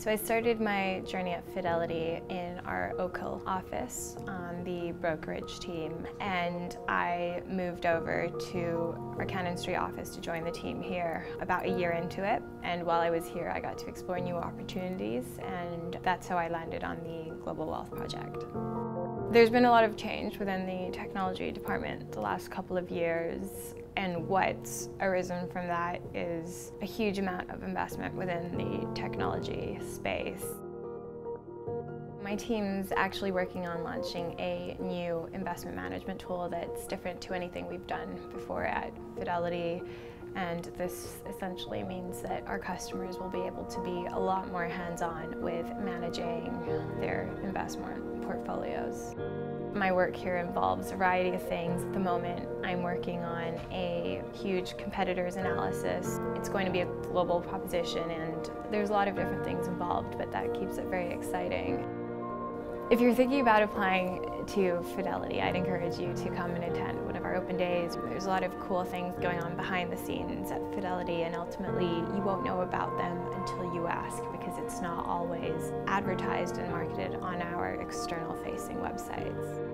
So I started my journey at Fidelity in our Oak Hill office on the brokerage team and I moved over to our Cannon Street office to join the team here about a year into it and while I was here I got to explore new opportunities and that's how I landed on the Global Wealth Project. There's been a lot of change within the technology department the last couple of years and what's arisen from that is a huge amount of investment within the technology space. My team's actually working on launching a new investment management tool that's different to anything we've done before at Fidelity. And this essentially means that our customers will be able to be a lot more hands-on with managing their investment portfolios. My work here involves a variety of things. At the moment, I'm working on a huge competitors analysis. It's going to be a global proposition and there's a lot of different things involved, but that keeps it very exciting. If you're thinking about applying to Fidelity, I'd encourage you to come and attend one of our open days. There's a lot of cool things going on behind the scenes at Fidelity and ultimately you won't know about them until you ask because it's not always advertised and marketed on our external facing websites.